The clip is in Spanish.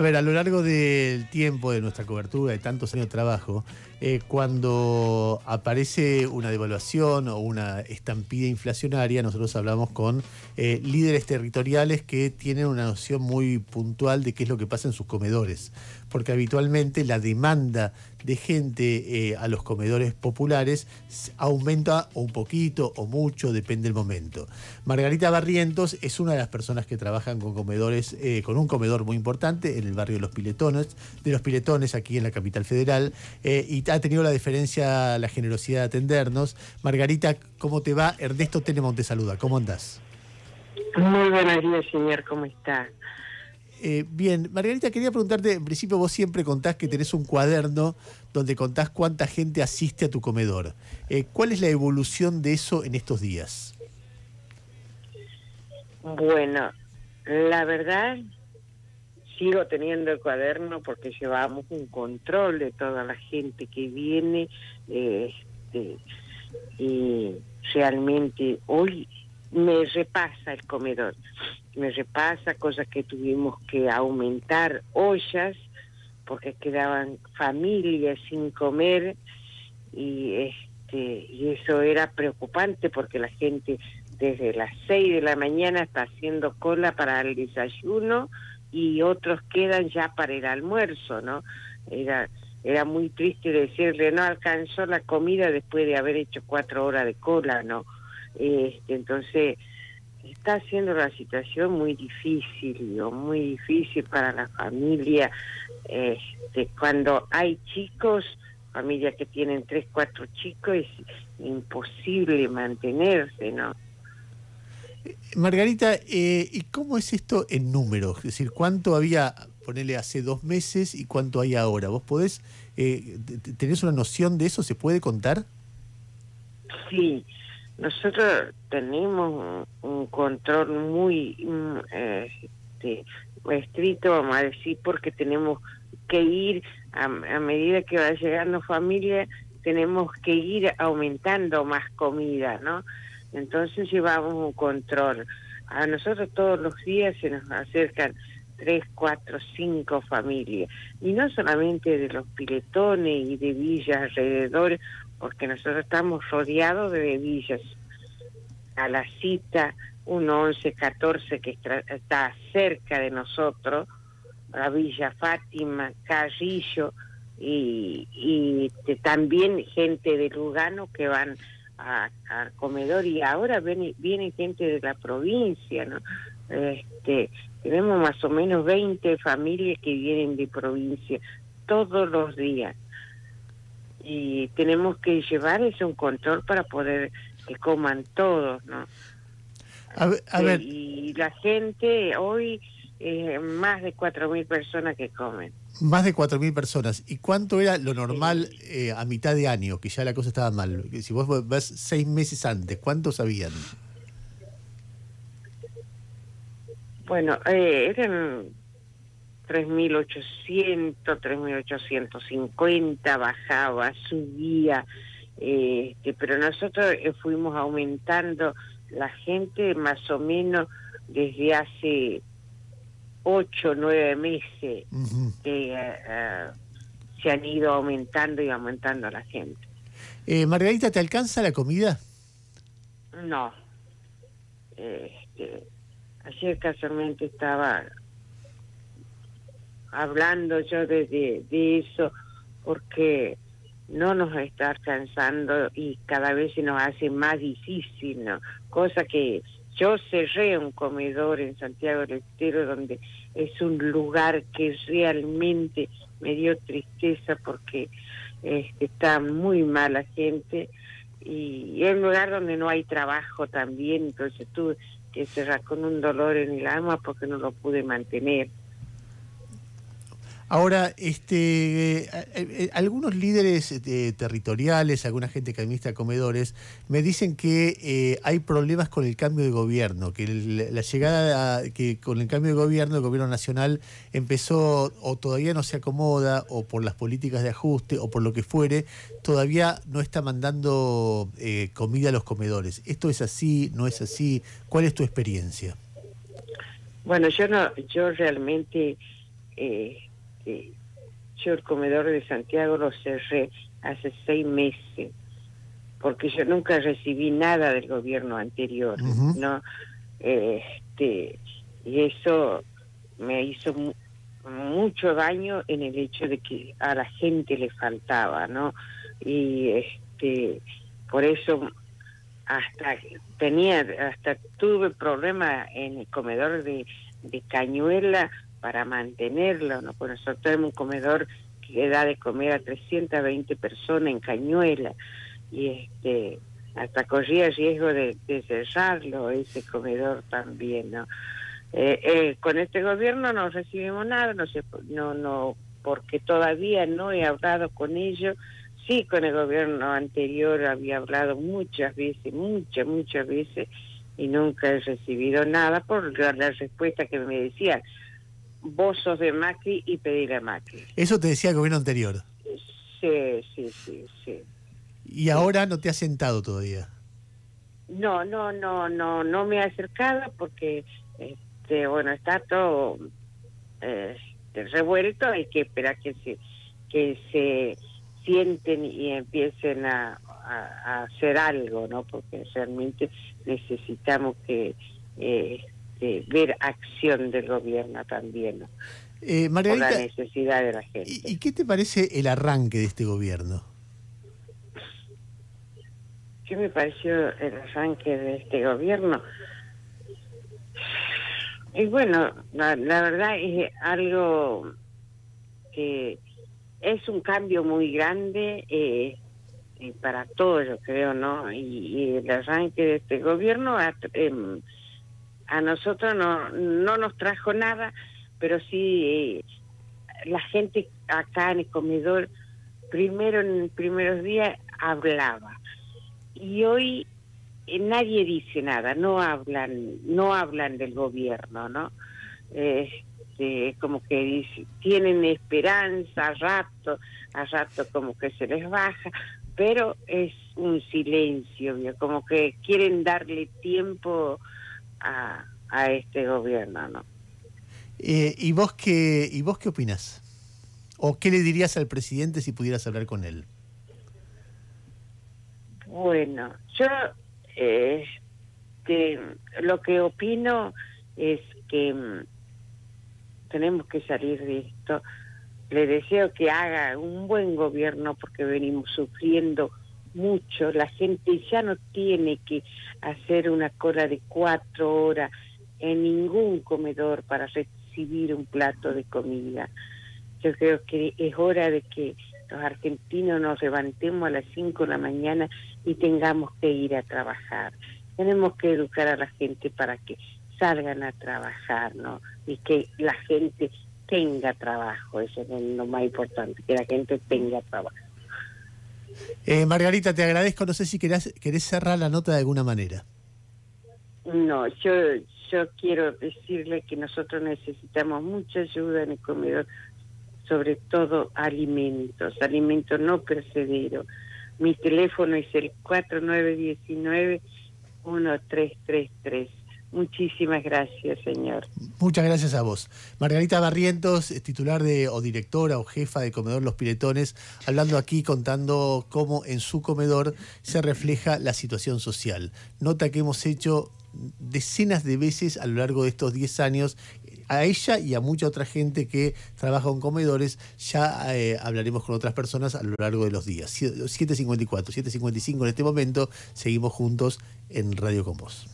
A ver, a lo largo del tiempo de nuestra cobertura, de tantos años de trabajo, eh, cuando aparece una devaluación o una estampida inflacionaria, nosotros hablamos con eh, líderes territoriales que tienen una noción muy puntual de qué es lo que pasa en sus comedores, porque habitualmente la demanda de gente eh, a los comedores populares aumenta un poquito o mucho, depende del momento. Margarita Barrientos es una de las personas que trabajan con comedores, con un comedor muy importante en el barrio de los Piletones, de los Piletones aquí en la capital federal, y ha tenido la diferencia, la generosidad de atendernos. Margarita, ¿cómo te va? Ernesto Telemont te saluda. ¿Cómo andás? Muy buenos días, señor. ¿Cómo está? Eh, bien, Margarita, quería preguntarte, en principio vos siempre contás que tenés un cuaderno donde contás cuánta gente asiste a tu comedor. Eh, ¿Cuál es la evolución de eso en estos días? Bueno, la verdad sigo teniendo el cuaderno porque llevamos un control de toda la gente que viene este, y realmente hoy me repasa el comedor, me repasa cosas que tuvimos que aumentar ollas porque quedaban familias sin comer y este y eso era preocupante porque la gente desde las 6 de la mañana está haciendo cola para el desayuno y otros quedan ya para el almuerzo, ¿no? Era, era muy triste decirle, no alcanzó la comida después de haber hecho cuatro horas de cola, ¿no? Este, entonces, está haciendo la situación muy difícil, muy difícil para la familia. Este, cuando hay chicos, familias que tienen tres, cuatro chicos, es imposible mantenerse, ¿no? Margarita, eh, ¿y cómo es esto en números? Es decir, ¿cuánto había, ponele, hace dos meses y cuánto hay ahora? ¿Vos podés, eh, tenés una noción de eso? ¿Se puede contar? Sí, nosotros tenemos un, control muy mm, este, estricto, vamos a decir, porque tenemos que ir, a, a medida que va llegando familia, tenemos que ir aumentando más comida, ¿no? Entonces llevamos un control. A nosotros todos los días se nos acercan tres, cuatro, cinco familias. Y no solamente de los piletones y de villas alrededor, porque nosotros estamos rodeados de villas. A la cita 11114 que está cerca de nosotros, la Villa Fátima, Carrillo y, y también gente de Lugano que van al comedor y ahora viene gente de la provincia, ¿no? Este, tenemos más o menos 20 familias que vienen de provincia todos los días y tenemos que llevar ese un control para poder que coman todos, ¿no? A ver, Y la gente hoy, eh, más de 4.000 personas que comen. Más de 4.000 personas. ¿Y cuánto era lo normal eh, a mitad de año, que ya la cosa estaba mal? Si vos vas seis meses antes, ¿cuántos habían? Bueno, eh, eran 3.800, 3.850, bajaba, subía, eh, pero nosotros eh, fuimos aumentando la gente más o menos desde hace ocho, nueve meses que eh, eh, se han ido aumentando y aumentando la gente. Eh, Margarita, ¿te alcanza la comida? No. Este, ayer casualmente estaba hablando yo de, de, eso porque no nos está alcanzando y cada vez se nos hace más difícil, ¿no? Cosa que yo cerré un comedor en Santiago del Estero donde es un lugar que realmente me dio tristeza porque este, está muy mala gente y es un lugar donde no hay trabajo también, entonces tuve que cerrar con un dolor en el alma porque no lo pude mantener. Ahora, este, eh, eh, algunos líderes eh, territoriales, alguna gente que administra comedores, me dicen que hay problemas con el cambio de gobierno, que la llegada, que con el cambio de gobierno, el gobierno nacional empezó o todavía no se acomoda, o por las políticas de ajuste, o por lo que fuere, todavía no está mandando comida a los comedores. ¿Esto es así? ¿No es así? ¿Cuál es tu experiencia? Bueno, yo no, yo realmente este, yo el comedor de Santiago lo cerré hace seis meses, porque yo nunca recibí nada del gobierno anterior, ¿no? Este, y eso me hizo mucho daño en el hecho de que a la gente le faltaba, ¿no? Y este, por eso hasta tenía, hasta tuve problemas en el comedor de, de Cañuela para mantenerlo, ¿no? Pues nosotros tenemos un comedor que da de comer a 320 personas en Cañuela y este hasta corría riesgo de, de cerrarlo ese comedor también, ¿no? Eh, eh, con este gobierno no recibimos nada, no sé, no, no, porque todavía no he hablado con ellos. Sí, con el gobierno anterior había hablado muchas veces, muchas, muchas veces, y nunca he recibido nada por la respuesta que me decían. Vos sos de Macri y pedir a Macri. Eso te decía el gobierno anterior. Sí, sí, sí, sí. ¿Y ahora no te has sentado todavía? No, no, no, no, no me he acercado porque este, bueno, está todo eh, revuelto, hay que esperar que se, que se sienten y empiecen a, hacer algo, ¿no? Porque realmente necesitamos que eh, este, ver acción del gobierno también. Eh, Por la necesidad de la gente. ¿Y qué te parece el arranque de este gobierno? ¿Qué me pareció el arranque de este gobierno? Y bueno, la, verdad es algo que es un cambio muy grande eh, para todos, yo creo, ¿no? Y, el arranque de este gobierno a, em, a nosotros no, no nos trajo nada, pero sí eh, la gente acá en el comedor, primero en los primeros días hablaba. Y hoy nadie dice nada, no hablan, no hablan del gobierno, ¿no? Este, como que tienen esperanza a rato, a rato como que se les baja, pero es un silencio, como que quieren darle tiempo a, a este gobierno, ¿no? Eh, ¿y, vos qué, ¿Y vos qué opinas? ¿O qué le dirías al presidente si pudieras hablar con él? Bueno, yo eh, que lo que opino es que mm, tenemos que salir de esto. Le deseo que haga un buen gobierno porque venimos sufriendo mucho. La gente ya no tiene que hacer una cola de cuatro horas en ningún comedor para recibir un plato de comida. Yo creo que es hora de que los argentinos nos levantemos a las 5 de la mañana y tengamos que ir a trabajar. Tenemos que educar a la gente para que salgan a trabajar, ¿no? Y que la gente tenga trabajo, eso es lo más importante, que la gente tenga trabajo. Eh, Margarita, te agradezco, no sé si querés, querés cerrar la nota de alguna manera. No, yo, yo quiero decirle que nosotros necesitamos mucha ayuda en el comedor sobre todo alimentos, alimentos no percederos. Mi teléfono es el 4919-1333. Muchísimas gracias, señor. Muchas gracias a vos. Margarita Barrientos, titular de o directora o jefa de Comedor Los Piretones, hablando aquí, contando cómo en su comedor se refleja la situación social. Nota que hemos hecho decenas de veces a lo largo de estos 10 años a ella y a mucha otra gente que trabaja con comedores. Ya eh, hablaremos con otras personas a lo largo de los días. 7.54, 7.55 en este momento. Seguimos juntos en Radio Con Vos.